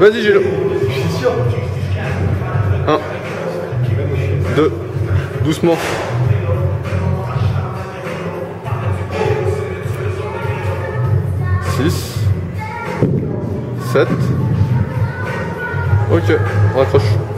Vas-y, Gilles. 1, 2, doucement. 6, 7. Ok, on raccroche.